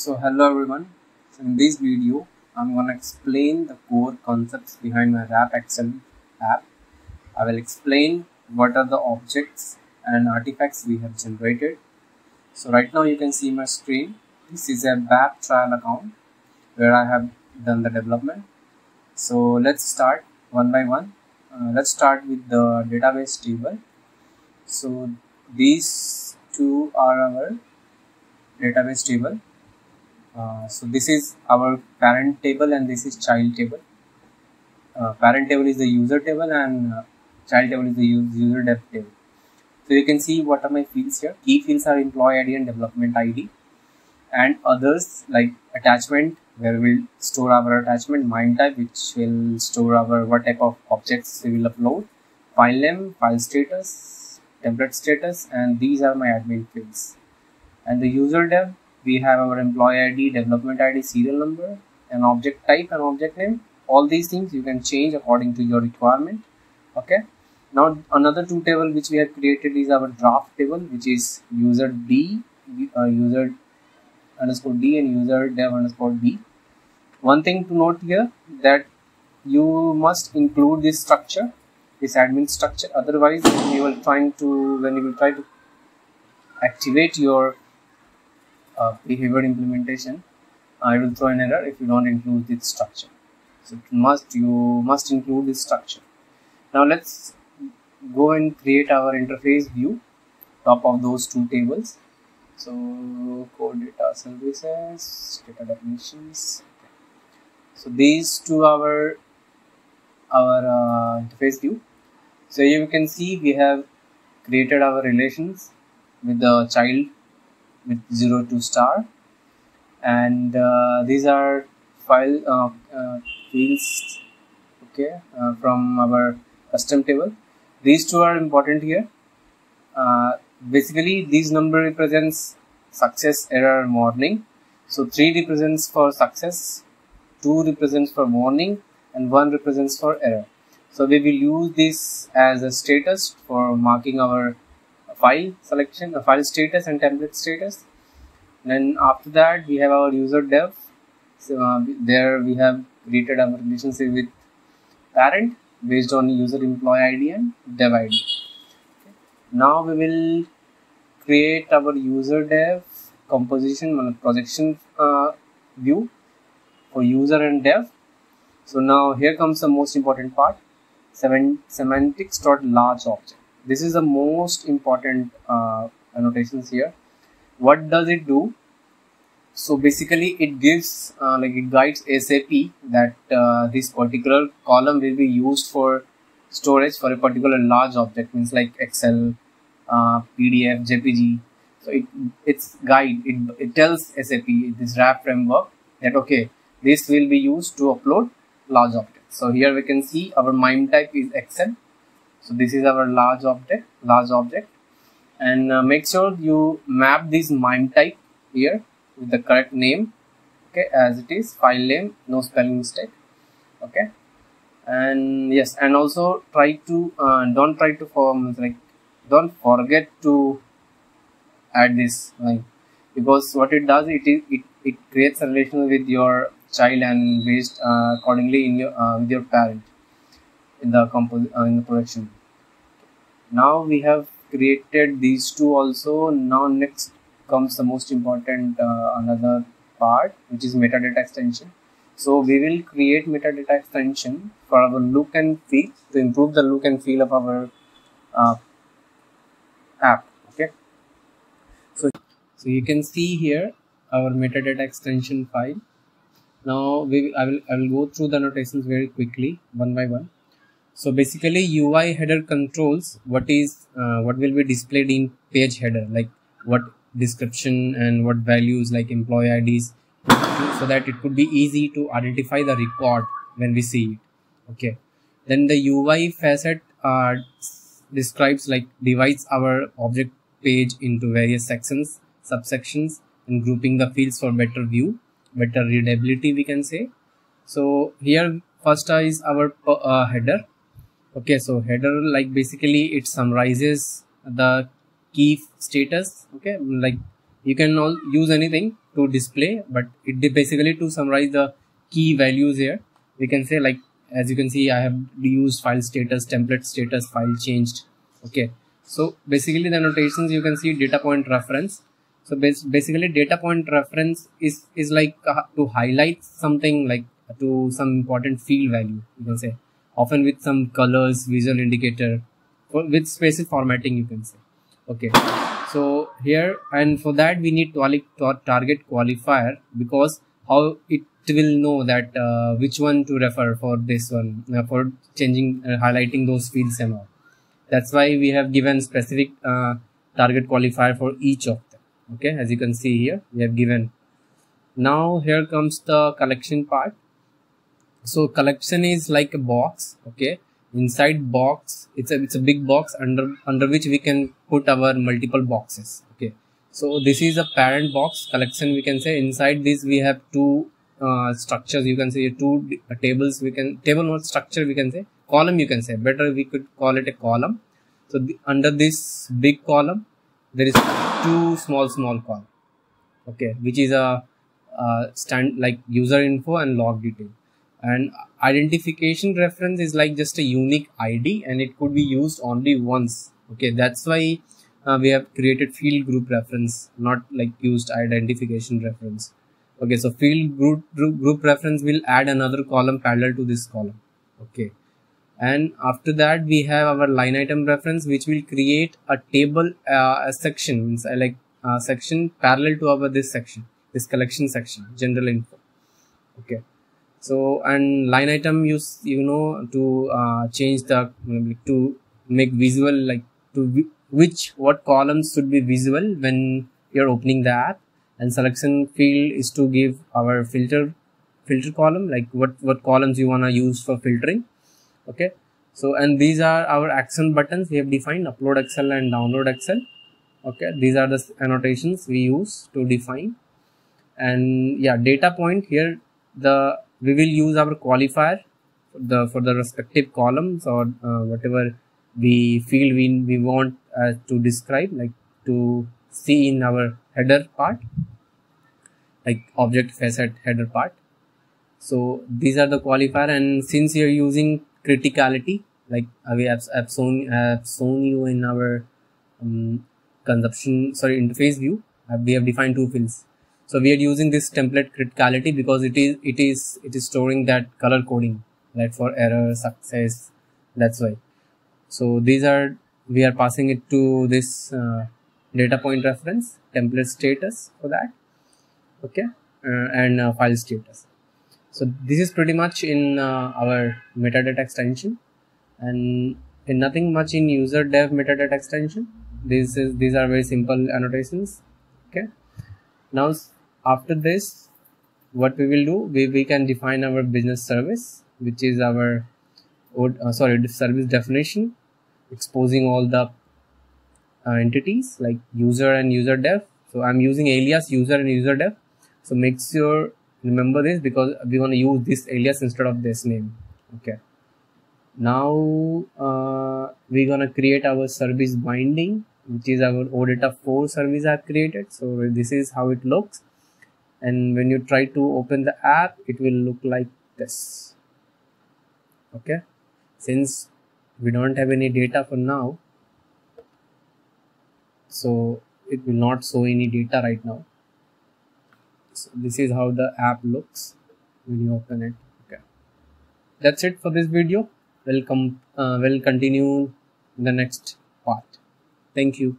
So hello everyone. So in this video, I'm gonna explain the core concepts behind my RAP Excel app. I will explain what are the objects and artifacts we have generated. So right now you can see my screen. This is ABAP trial account where I have done the development. So let's start one by one. Uh, let's start with the database table. So these two are our database table uh, so this is our parent table and this is child table. Uh, parent table is the user table and uh, child table is the user dev table. So you can see what are my fields here. Key fields are employee id and development id and others like attachment where we'll store our attachment MIME type which will store our what type of objects we will upload file name file status template status and these are my admin fields. And the user dev we have our employee id development id serial number an object type and object name. All these things you can change according to your requirement okay? Now another two table which we have created is our draft table which is user d uh, user underscore d and user dev underscore d one thing to note here that you must include this structure this admin structure. Otherwise you will trying to when you will try to activate your uh, behavior implementation I will throw an error if you don't include this structure. So must you must include this structure. Now let's go and create our interface view top of those two tables. So core data services data definitions. So these two our our uh, interface view. So you can see we have created our relations with the child with 0 to star. And uh, these are file uh, uh, fields okay uh, from our custom table. These two are important here. Basically these number represents success error warning. So 3 represents for success 2 represents for warning and 1 represents for error. So we will use this as a status for marking our file selection, a file status and template status. Then after that we have our user dev. So uh, there we have created our relationship with parent based on user employee ID and dev ID. Okay. Now we will create our user dev composition projection uh, view for user and dev. So now here comes the most important part dot large object this is the most important uh, annotations here. What does it do? So basically it gives uh, like it guides sap that uh, this particular column will be used for storage for a particular large object means like excel uh, pdf jpg so it it's guide it, it tells sap this RAP framework that okay this will be used to upload large objects. So here we can see our MIME type is excel so this is our large object large object. And uh, make sure you map this MIME type here with the correct name okay as it is file name no spelling mistake okay. And yes and also try to uh, don't try to form like don't forget to add this line because what it does it it, it creates a relation with your child and based uh, accordingly in your uh, with your parent in the compose uh, in the projection. Now we have created these two also. Now next comes the most important uh, another part which is metadata extension. So we will create metadata extension for our look and feel to improve the look and feel of our uh, app okay? So so you can see here our metadata extension file. Now we I will I will go through the annotations very quickly one by one so basically ui header controls what is uh, what will be displayed in page header like what description and what values like employee ids so that it could be easy to identify the record when we see it. Okay. Then the ui facet uh, describes like divides our object page into various sections subsections and grouping the fields for better view better readability we can say. So here first is our uh, header okay so header like basically it summarizes the key status okay? Like you can all use anything to display but it basically to summarize the key values here. We can say like as you can see i have used file status template status file changed okay? So basically the annotations you can see data point reference. So basically data point reference is is like uh, to highlight something like to some important field value you can say often with some colors visual indicator with specific formatting you can say. Okay. So here and for that we need target qualifier because how it will know that uh, which one to refer for this one uh, for changing uh, highlighting those fields and all. That's why we have given specific uh, target qualifier for each of them. Okay. As you can see here we have given. Now here comes the collection part so collection is like a box okay? Inside box it's a it's a big box under under which we can put our multiple boxes okay? So this is a parent box collection we can say. Inside this we have two uh, structures you can say two uh, tables we can table not structure we can say. Column you can say. Better we could call it a column. So the, under this big column there is two small small column okay? Which is a uh, stand like user info and log detail and identification reference is like just a unique id and it could be used only once. Okay that's why uh, we have created field group reference not like used identification reference. Okay so field group, group reference will add another column parallel to this column. Okay and after that we have our line item reference which will create a table uh, a section means uh, like uh, section parallel to our this section this collection section general info. Okay so and line item use you know to uh, change the to make visual like to which what columns should be visible when you're opening the app. And selection field is to give our filter filter column like what what columns you want to use for filtering. Okay? So and these are our action buttons. We have defined upload excel and download excel. Okay? These are the annotations we use to define. And yeah data point here the we will use our qualifier for the for the respective columns or uh, whatever we feel we, we want uh, to describe like to see in our header part like object facet header part. So these are the qualifier and since you're using criticality like uh, we have, have shown have shown you in our um, consumption sorry interface view uh, we have defined two fields so we are using this template criticality because it is it is it is storing that color coding right for error success that's why. So these are we are passing it to this uh, data point reference template status for that okay uh, and uh, file status. So this is pretty much in uh, our metadata extension and in nothing much in user dev metadata extension. This is these are very simple annotations okay. Now after this what we will do we, we can define our business service which is our uh, sorry service definition exposing all the uh, entities like user and user dev. So i'm using alias user and user dev. So make sure remember this because we want to use this alias instead of this name. Okay. Now uh, we're gonna create our service binding which is our odata 4 service i've created. So this is how it looks and when you try to open the app it will look like this. Okay? Since we don't have any data for now so it will not show any data right now. So this is how the app looks when you open it. Okay? That's it for this video. We'll come uh, we'll continue in the next part. Thank you